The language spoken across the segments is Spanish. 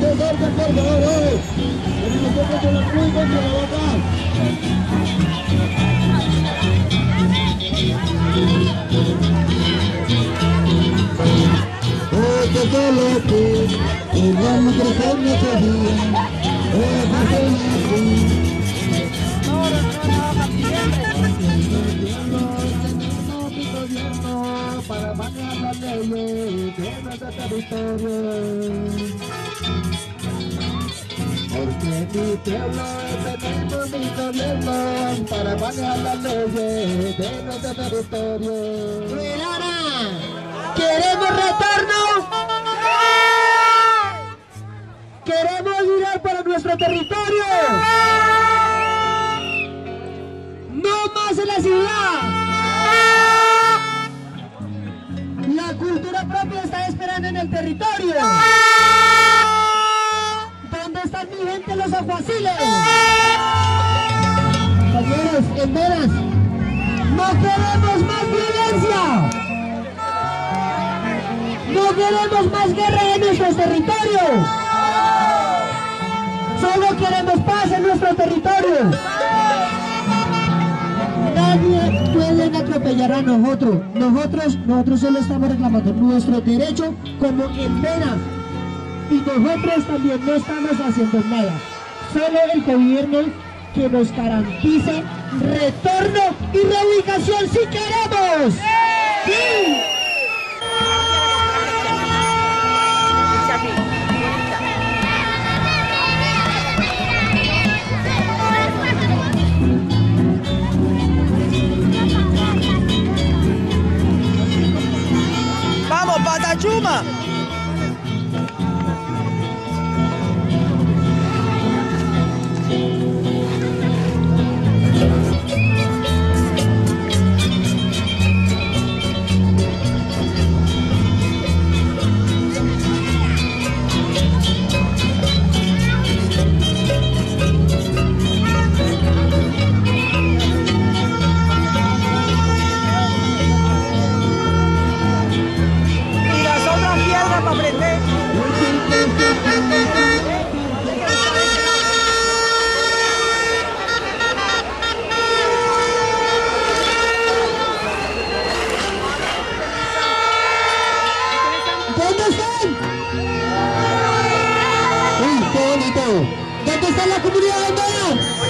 por favor, hoy. Venimos siempre con la cruz contra la boca. Oh, que solo tú, y vamos a crecer nuestro día. Oh, que solo tú. para leyes de nuestro territorio. Mi pueblo tenemos mi gobierno para manejar las leyes de nuestro territorio. ¿Queremos retorno? ¿Queremos mirar para nuestro territorio? ¡No más en la ciudad! La cultura propia está esperando en el territorio. ¿Dónde están mi gente los aguaciles? Compañeros, en veras, no queremos más violencia. No queremos más guerra en nuestros territorios. Solo queremos paz en nuestro territorio. Nadie puede atropellar a nosotros. Nosotros, nosotros solo estamos reclamando nuestro derecho como en pena. Y nosotros también no estamos haciendo nada. Solo el gobierno que nos garantice retorno y reubicación si queremos. ¡Vamos, Patachuma! ¿Dónde está la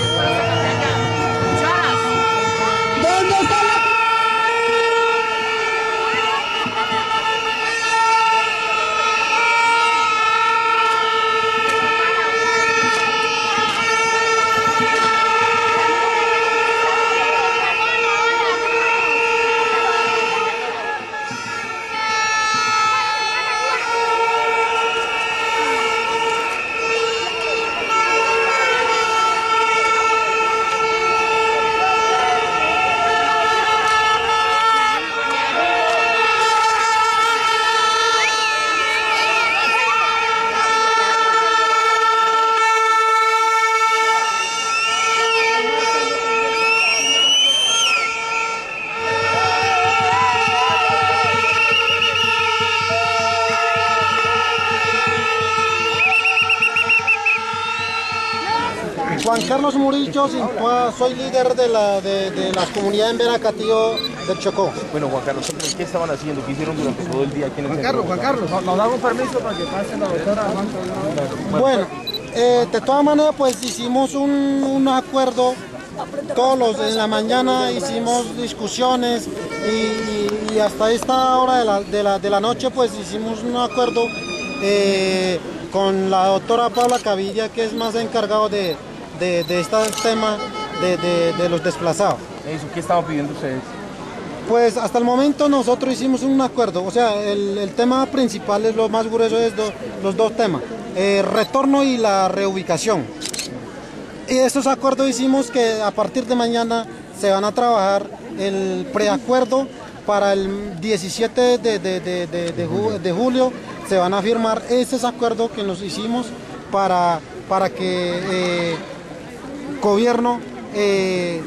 Juan Carlos Murillo, Sintua, soy líder de, la, de, de las comunidades en Veracatío del Chocó. Bueno, Juan Carlos, ¿qué estaban haciendo? ¿Qué hicieron durante todo el día aquí en el Juan? Carlos, Juan Carlos. No- Nos damos permiso para que pase la doctora. Bueno, eh, de todas maneras, pues hicimos un, un acuerdo. Todos los en la mañana hicimos discusiones y, y- y hasta esta hora de la, de, la, de la noche, pues hicimos un acuerdo eh, con la doctora Paula Cavilla, que es más encargado de, de, de este tema de, de- de los desplazados. Eso, ¿qué estaban pidiendo ustedes? Pues hasta el momento nosotros hicimos un acuerdo, o sea, el, el tema principal es lo más grueso es do- los dos temas, eh, retorno y la reubicación. Y esos acuerdos hicimos que a partir de mañana se van a trabajar el preacuerdo para el 17 de, de- de julio, se van a firmar esos acuerdos que nos hicimos para, para que eh, gobierno eh,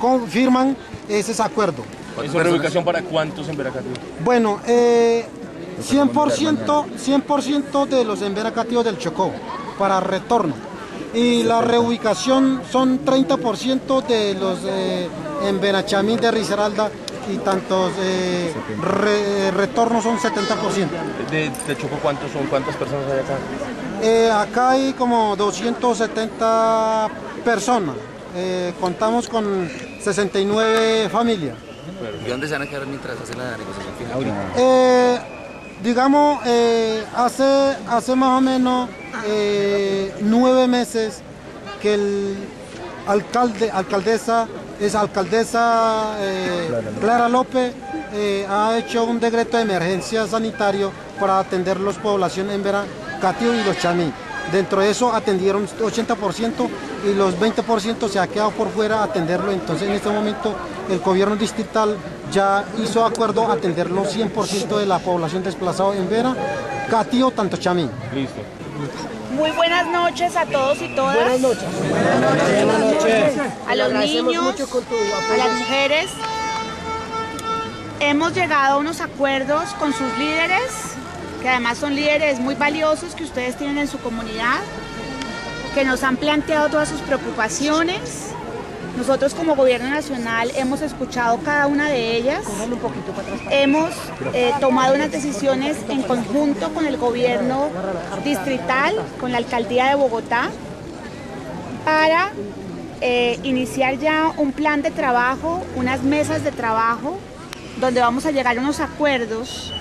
confirman ese acuerdo. ¿Eso reubicación para cuántos en Veracruz? Bueno, eh, 100%, 100% de los emberacativos del Chocó para retorno. Y la reubicación son 30% de los eh, emberachamí de Risaralda y tantos eh, re- retornos son 70%. De, de Chocó, ¿cuántos son? ¿Cuántas personas hay acá? Eh, acá hay como 270 personas. Eh, contamos con 69 familias. ¿Y dónde se van a quedar mientras hacen la negociación final? Eh, digamos, eh, hace, hace más o menos eh, nueve meses que el alcalde, alcaldesa, es alcaldesa eh, Clara López, eh, ha hecho un decreto de emergencia sanitario para atender las poblaciones en Vera, Catío y los Chamí. Dentro de eso atendieron 80% y los 20% se ha quedado por fuera a atenderlo. Entonces en este momento el gobierno distrital ya hizo acuerdo a atender los 100% de la población desplazada en Vera, Catío, tanto Chamí. Listo. Muy buenas noches a todos y todas. Buenas noches. Buenas noches. A los niños, a las mujeres. Hemos llegado a unos acuerdos con sus líderes, que además son líderes muy valiosos que ustedes tienen en su comunidad, que nos han planteado todas sus preocupaciones. Nosotros como gobierno nacional hemos escuchado cada una de ellas. Hemos eh, tomado unas decisiones en conjunto con el gobierno distrital, con la alcaldía de Bogotá, para eh, iniciar ya un plan de trabajo, unas mesas de trabajo, donde vamos a llegar a unos acuerdos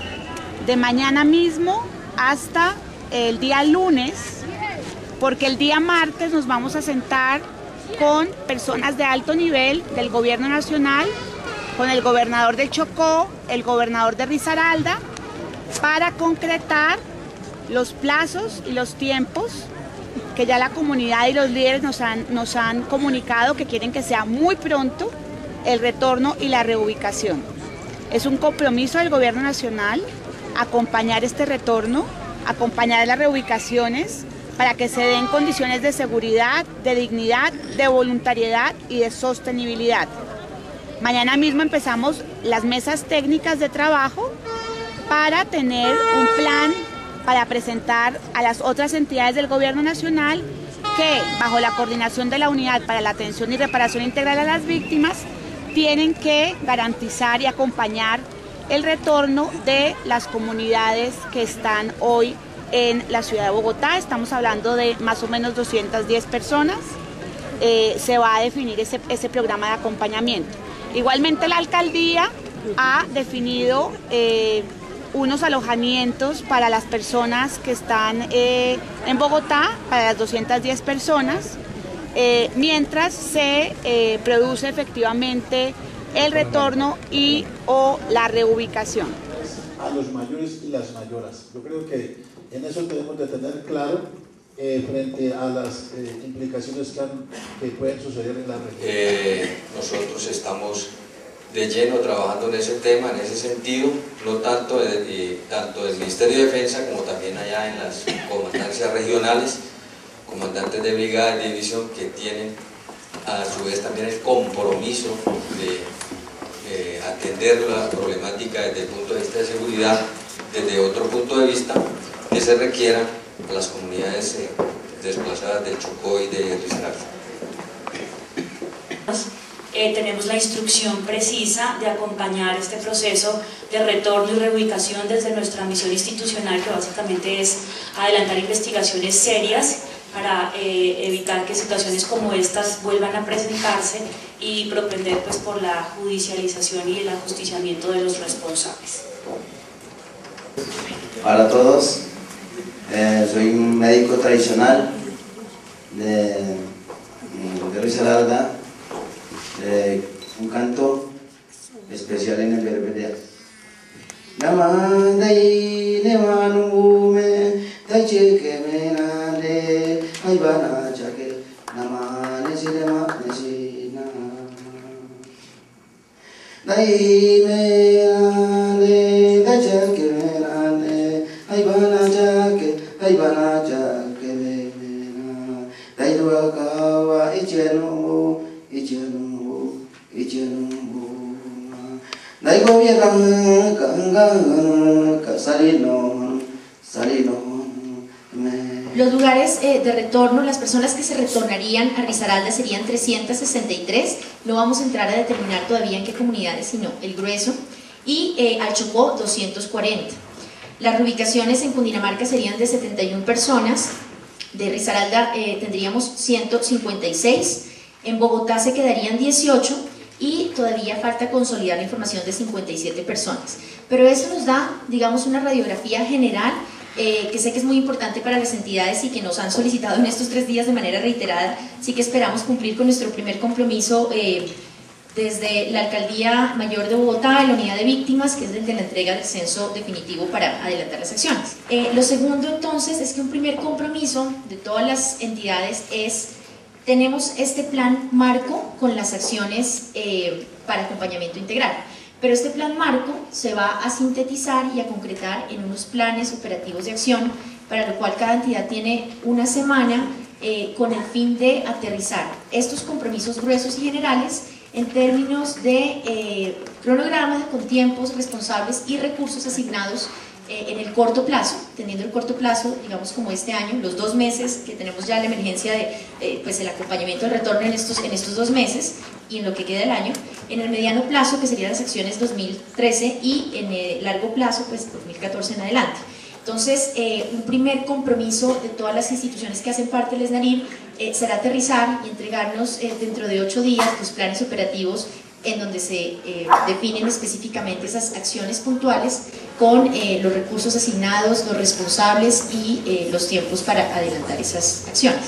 de mañana mismo hasta el día lunes, porque el día martes nos vamos a sentar con personas de alto nivel del gobierno nacional, con el gobernador del Chocó, el gobernador de Risaralda, para concretar los plazos y los tiempos que ya la comunidad y los líderes nos han, nos han comunicado que quieren que sea muy pronto el retorno y la reubicación. Es un compromiso del gobierno nacional acompañar este retorno, acompañar las reubicaciones para que se den condiciones de seguridad, de dignidad, de voluntariedad y de sostenibilidad. Mañana mismo empezamos las mesas técnicas de trabajo para tener un plan para presentar a las otras entidades del gobierno nacional que, bajo la coordinación de la Unidad para la Atención y Reparación Integral a las Víctimas, tienen que garantizar y acompañar el retorno de las comunidades que están hoy en la ciudad de Bogotá. Estamos hablando de más o menos 210 personas. Eh, se va a definir ese, ese programa de acompañamiento. Igualmente la alcaldía ha definido eh, unos alojamientos para las personas que están eh, en Bogotá, para las 210 personas, mientras se produce efectivamente el retorno y o la reubicación. a los mayores y las mayoras. Yo creo que en eso tenemos de tener claro eh, frente a las eh, implicaciones que, han- que pueden suceder en la región. Eh, nosotros estamos de lleno trabajando en ese tema, en ese sentido, no tanto, de- tanto del Ministerio de Defensa como también allá en las comandancias regionales, comandantes de brigada y división que tienen a su vez también el compromiso de eh, atender la problemática desde el punto de vista de seguridad, desde otro punto de vista que se requiera a las comunidades eh, desplazadas del Chocó y de Risaralda. Eh, tenemos la instrucción precisa de acompañar este proceso de retorno y reubicación desde nuestra misión institucional, que básicamente es adelantar investigaciones serias para eh, evitar que situaciones como estas vuelvan a presentarse y propender pues, por la judicialización y el ajusticiamiento de los responsables. Para todos, eh, soy un médico tradicional de, de Risaralda, un canto especial en el tache haiba na jage nama nesi dema nesi na dai me ane da jage ane haiba na jage haiba na jage me na dai dua kawa ichenu ichenu ichenu dai go mi ram ka ga ka sari no, sari Los lugares eh, de retorno, las personas que se retornarían a Risaralda serían 363. No vamos a entrar a determinar todavía en qué comunidades, sino el grueso. Y eh, al Chocó, 240. Las reubicaciones en Cundinamarca serían de 71 personas. De Risaralda eh, tendríamos 156. En Bogotá se quedarían 18 y todavía falta consolidar la información de 57 personas. Pero eso nos da, digamos, una radiografía general eh, que sé que es muy importante para las entidades y que nos han solicitado en estos tres días de manera reiterada. Sí que esperamos cumplir con nuestro primer compromiso eh, desde la Alcaldía Mayor de Bogotá, la unidad de víctimas, que es el la entrega del censo definitivo para adelantar las acciones. Eh, lo segundo entonces es que un primer compromiso de todas las entidades es tenemos este plan marco con las acciones para acompañamiento integral. Pero este plan marco se va a sintetizar y a concretar en unos planes operativos de acción, para lo cual cada entidad tiene una semana eh, con el fin de aterrizar estos compromisos gruesos y generales en términos de eh, cronograma con tiempos responsables y recursos asignados eh, en el corto plazo, teniendo el corto plazo, digamos como este año, los dos meses que tenemos ya la emergencia de eh, pues el acompañamiento del retorno en estos, en estos dos meses y en lo que queda del año, en el mediano plazo que serían las acciones 2013 y en el largo plazo pues 2014 en adelante. Entonces, eh, un primer compromiso de todas las instituciones que hacen parte del ESNARIM será aterrizar y entregarnos dentro de ocho días los planes operativos en donde se eh, definen específicamente esas acciones puntuales con eh, los recursos asignados, los responsables y eh, los tiempos para adelantar esas acciones.